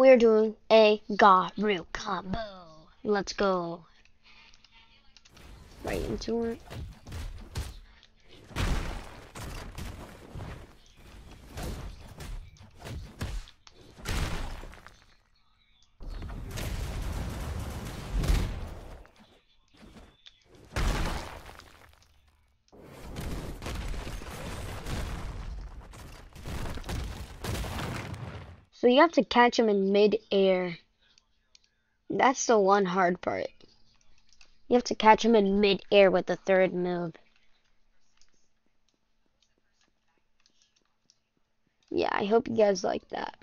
we're doing a Garou combo. Let's go. Right into it. So you have to catch him in mid-air. That's the one hard part. You have to catch him in mid-air with the third move. Yeah, I hope you guys like that.